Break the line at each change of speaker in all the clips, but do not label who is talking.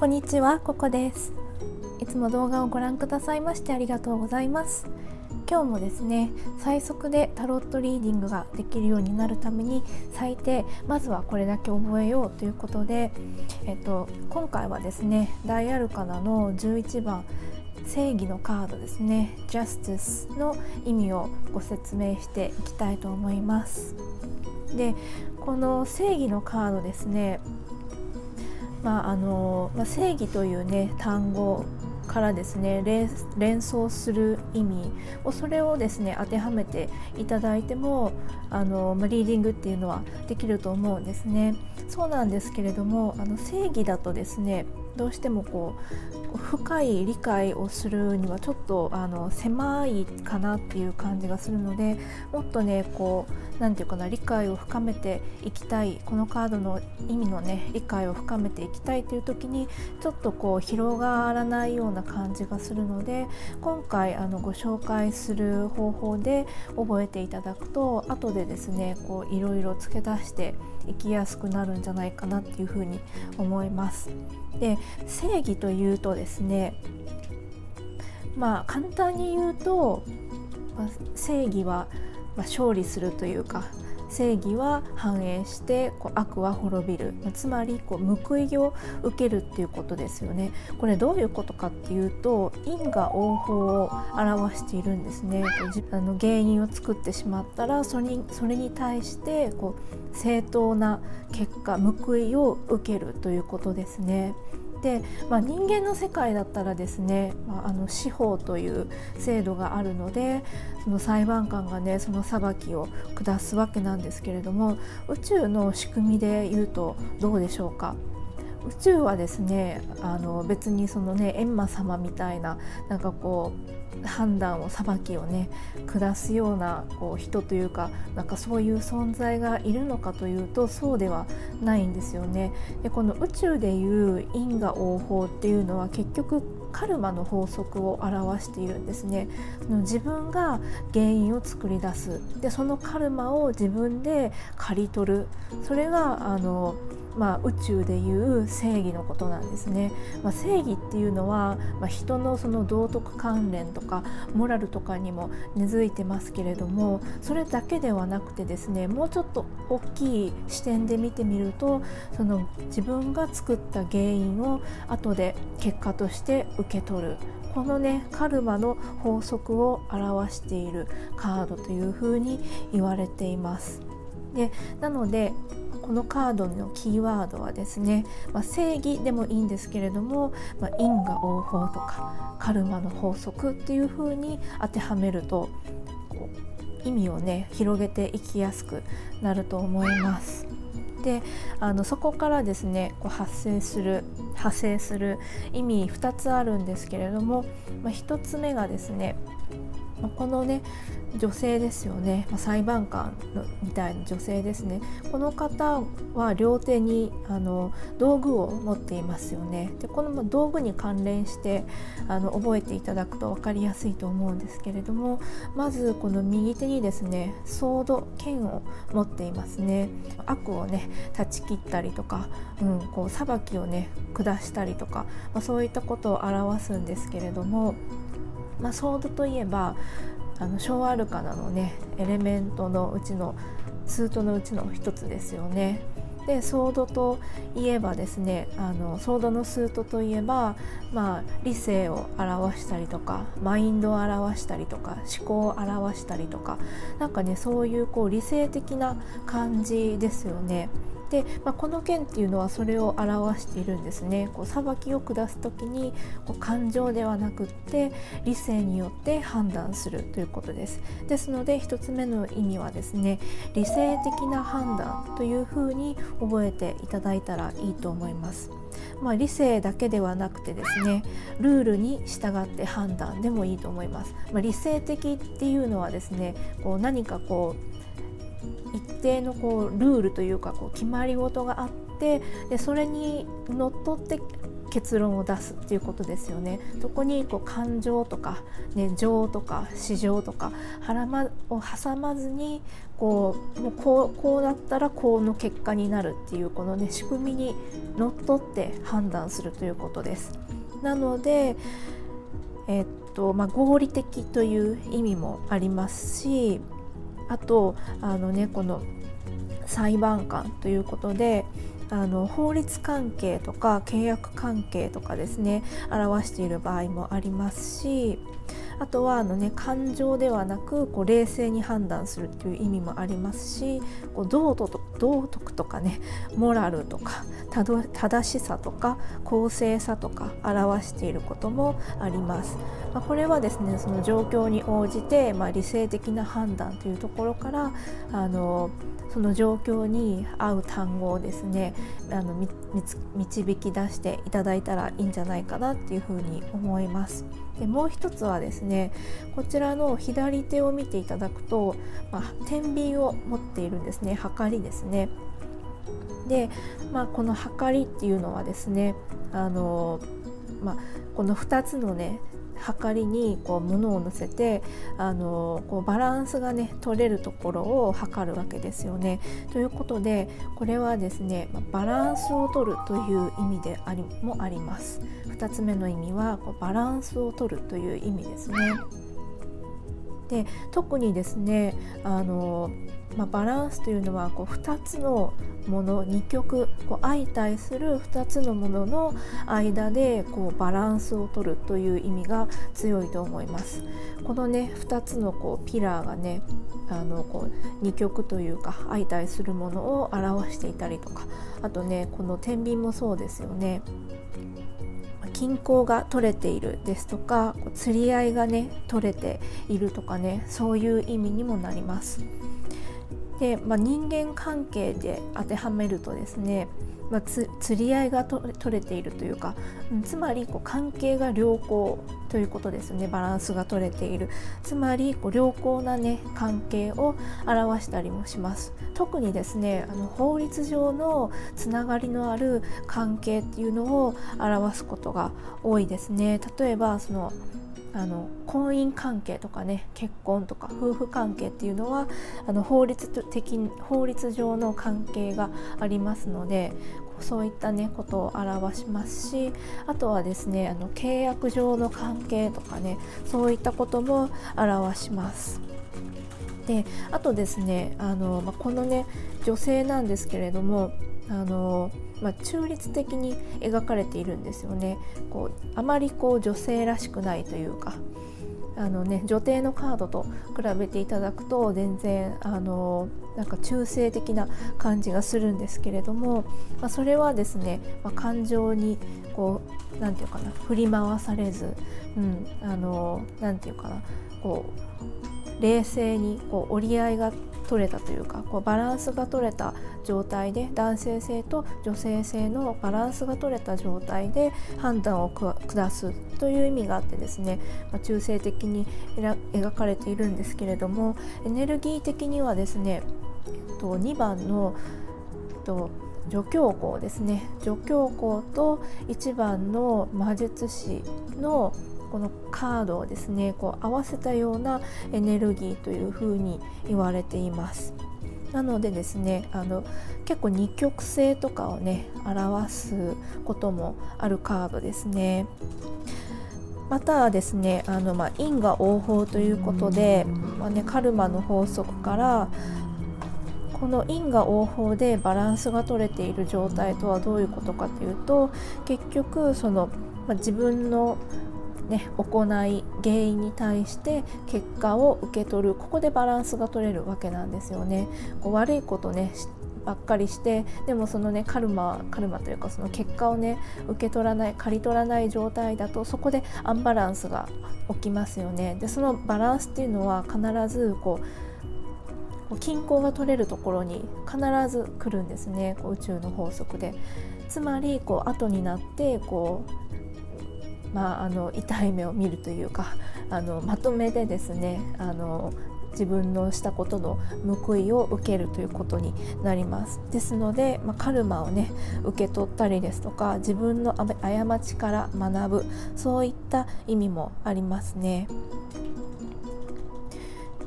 こんにちは、ここです。いつも動画をご覧くださいましてありがとうございます。今日もですね最速でタロットリーディングができるようになるために最低まずはこれだけ覚えようということで、えっと、今回はですね大アルカナの11番正義のカードですね Justice の意味をご説明していきたいと思います。でこの正義のカードですねまああのまあ、正義というね単語からですね連想する意味をそれをですね当てはめていただいてもあのまあリーディングっていうのはできると思うんですね。そうなんですけれどもあの正義だとですねどうしてもこう深い理解をするにはちょっとあの狭いかなっていう感じがするのでもっとねこう何て言うかな理解を深めていきたいこのカードの意味のね理解を深めていきたいという時にちょっとこう広がらないような感じがするので今回あのご紹介する方法で覚えていただくと後でですねこういろいろ付け出していきやすくなるんじゃないかなっていうふうに思います。で正義というとですねまあ簡単に言うと、まあ、正義は、ま勝利するというか正義は反映してこう悪は滅びる、つまりこう報いを受けるっていうことですよね。これどういうことかっていうと因果応報を表しているんですね。あの原因を作ってしまったらそれにそれに対してこう正当な結果報いを受けるということですね。で、まあ、人間の世界だったらですね、まあ、あの司法という制度があるのでその裁判官がねその裁きを下すわけなんですけれども宇宙の仕組みで言うとどうでしょうか？宇宙はですねあの別にそのね閻魔様みたいななんかこう判断を裁きをね下すようなこう人というかなんかそういう存在がいるのかというとそうではないんですよね。でこの宇宙でいう因果応報っていうのは結局カルマの法則を表しているんですね。自分が原因を作り出すでそのカルマを自分で刈り取るそれがあのまあ、宇宙でいう正義のことなんですね。まあ、正義っていうのは、まあ、人のその道徳関連とかモラルとかにも根付いてますけれどもそれだけではなくてですねもうちょっと大きい視点で見てみるとその自分が作った原因を後で結果として受け取るこのねカルマの法則を表しているカードというふうに言われています。でなのでこのカードのキーワードはですね、まあ、正義でもいいんですけれども、まあ、因果応報とかカルマの法則っていう風に当てはめると意味をね広げていきやすくなると思います。であのそこからですねこう発生する派生する意味2つあるんですけれども、まあ、1つ目がですねこのね女性ですよね、まあ、裁判官みたいな女性ですね。この方は両手にあの道具を持っていますよね。でこの道具に関連してあの覚えていただくと分かりやすいと思うんですけれどもまずこの右手にですねソード剣を持っていますね。悪をね断ち切ったりとか、うん、こう裁きをね下したりとか、まあ、そういったことを表すんですけれどもまあ、ソードといえばあの小アルカナのねエレメントのうちのスートのうちの一つですよね。でソードといえばですねあのソードのスートといえば、まあ、理性を表したりとかマインドを表したりとか思考を表したりとかなんかねそういうこう理性的な感じですよね。で、まあ、この剣っていうのはそれを表しているんですね。こう裁きを下す時にこう感情ではなくって理性によって判断するということです。ですので1つ目の意味はですね理性的な判断というふうに覚えていただいたらいいと思います。まあ、理性だけではなくてですねルールに従って判断でもいいと思います。まあ、理性的っていうのはですねこう何かこう一定のこうルールというかこう決まり事があってでそれにのっとって結論を出すっていうことですよね。そこにこう感情とか、ね、情とか市場とか腹まを挟まずにこうもうこうこうだったらこうの結果になるっていうこのね仕組みにのっとって判断するということです。なので、えっとまあ、合理的という意味もありますしあとあのねこの裁判官ということであの法律関係とか契約関係とかですね表している場合もありますしあとはあの、ね、感情ではなくこう冷静に判断するっていう意味もありますしこう道徳道徳とかねモラルとか正しさとか公正さとか表していることもあります。まあ、これはですねその状況に応じて、まあ、理性的な判断というところからあのその状況に合う単語をですねあの導き出していただいたらいいんじゃないかなっていうふうに思います。でもう一つはですねこちらの左手を見ていただくと、まあ、天秤を持っているんですねはかりですね。で、まあ、このはかりっていうのはですねあの、まあ、この2つのねはかりにこう物を乗せてあのこうバランスがね取れるところを測るわけですよね。ということでこれはですねバランスを取るという意味でありもあります。2つ目の意味はこうバランスを取るという意味ですね。で特にですねあのまあ、バランスというのはこう2つのもの2極こう相対する2つのものの間でこうバランスを取るという意味が強いと思います。このね2つのこうピラーがねあのこう2極というか相対するものを表していたりとかあとねこの天秤もそうですよね。均衡が取れているですとか釣り合いがね取れているとかねそういう意味にもなります。で、まあ、人間関係で当てはめるとですね、まあ、釣り合いが取れているというか、うん、つまりこう関係が良好ということですね。バランスが取れている。つまりこう良好な、ね、関係を表したりもします。特にですねあの法律上のつながりのある関係っていうのを表すことが多いですね。例えばそのあの婚姻関係とかね結婚とか夫婦関係っていうのはあの法律的法律上の関係がありますのでそういったねことを表しますしあとはですねあの契約上の関係とかねそういったことも表します。であとですねあの、まあ、このね女性なんですけれどもあのまあ、中立的に描かれているんですよね。こうあまりこう女性らしくないというかあのね女帝のカードと比べていただくと全然あのなんか中性的な感じがするんですけれども、まあ、それはですね、まあ、感情にこうなんていうかな振り回されず、うん、あのなんていうかなこう冷静にこう折り合いが取れたというかこうバランスが取れた状態で男性性と女性性のバランスが取れた状態で判断を下すという意味があってですね、まあ、中性的に描かれているんですけれどもエネルギー的にはですねえっと2番のえっと助教皇ですね。助教皇と1番の魔術師のこのカードをですねこう合わせたようなエネルギーというふうに言われています。なのでですねあの結構二極性とかをね表すこともあるカードですね。またですねあの、まあ、因果応報ということで、まあね、カルマの法則からこの因果応報でバランスが取れている状態とはどういうことかというと結局その、まあ、自分のね、行い原因に対して結果を受け取るここでバランスが取れるわけなんですよね。こう悪いことねばっかりしてでもそのねカルマカルマというかその結果をね受け取らない刈り取らない状態だとそこでアンバランスが起きますよね。でそのバランスっていうのは必ずこう均衡が取れるところに必ず来るんですねこう宇宙の法則で。つまりこう後になってこうまあ、あの痛い目を見るというかあのまとめでですねあの自分のしたことの報いを受けるということになりますですので、まあ、カルマをね受け取ったりですとか自分の過ちから学ぶそういった意味もありますね。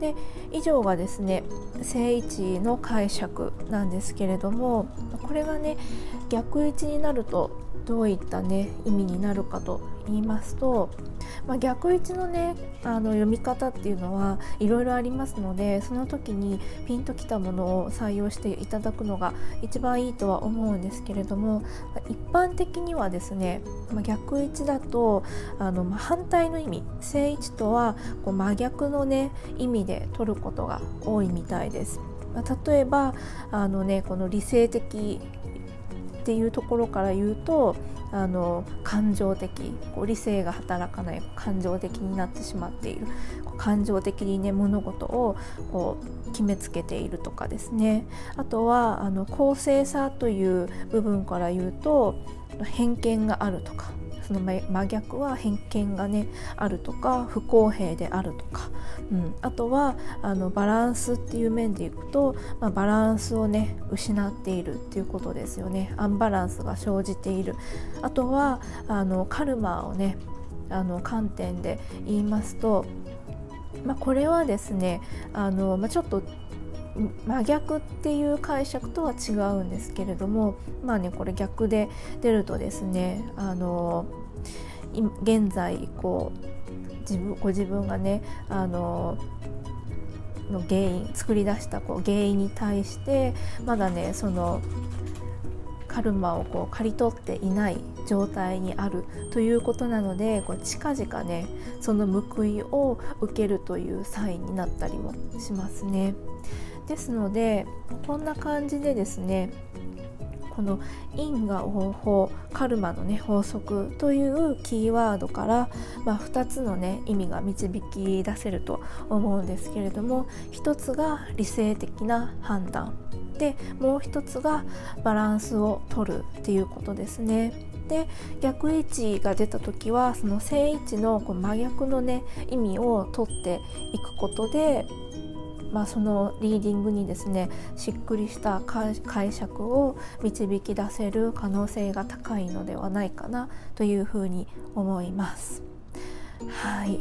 で以上がですね正位置の解釈なんですけれどもこれがね逆位置になるとどういったね意味になるかと言いますとまあ、逆位置のねあの読み方っていうのはいろいろありますのでその時にピンときたものを採用していただくのが一番いいとは思うんですけれども一般的にはですね、まあ、逆位置だとあの、反対の意味正位置とはこう真逆のね意味で取ることが多いみたいです。まあ、例えばあの、ね、この理性的っていうところから言うとあの感情的こう理性が働かない感情的になってしまっている。感情的にね物事をこう決めつけているとかですね。あとはあの公正さという部分から言うと偏見があるとかその真逆は偏見がねあるとか不公平であるとか、うん、あとはあのバランスっていう面でいくと、まあ、バランスをね失っているっていうことですよね。アンバランスが生じている。あとはあのカルマをねあの観点で言いますと、まあ、これはですねあの、まあ、ちょっと真逆っていう解釈とは違うんですけれどもまあねこれ逆で出るとですねあの現在こう自分ご自分がねあのの原因作り出したこう原因に対してまだねそのカルマをこう刈り取っていない状態にあるということなのでこう近々ねその報いを受けるというサインになったりもしますね。ですのでこんな感じでですねこの因果応報カルマの、ね、法則というキーワードから、まあ、2つの、ね、意味が導き出せると思うんですけれども1つが理性的な判断でもう1つがバランスを取るっていうことですね。で逆位置が出た時はその正位置のこう真逆のね意味を取っていくことでまあ、そのリーディングにですねしっくりした解釈を導き出せる可能性が高いのではないかなというふうに思います。はい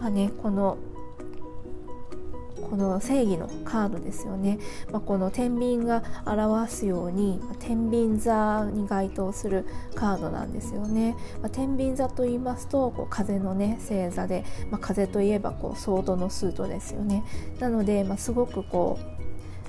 まあね、このこの正義のカードですよね、まあ、この天秤が表すように天秤座に該当するカードなんですよね、まあ、天秤座と言いますとこう風のね星座で、まあ、風といえばこうソードのスートですよね。なので、まあ、すごくこう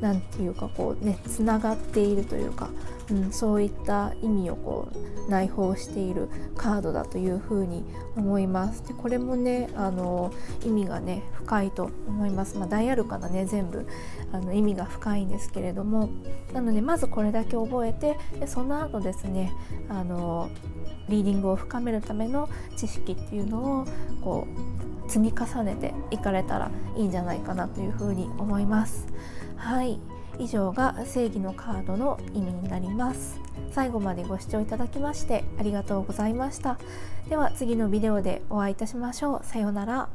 何て言うかこうねつながっているというか、うん、そういった意味をこう内包しているカードだというふうに思います。でこれもねあの意味がね深いと思います。まあ、ダイアルカナね全部あの意味が深いんですけれどもなのでまずこれだけ覚えてでその後ですねあのリーディングを深めるための知識っていうのをこう積み重ねていかれたらいいんじゃないかなというふうに思います。はい。以上が正義のカードの意味になります。最後までご視聴いただきましてありがとうございました。では次のビデオでお会いいたしましょう。さようなら。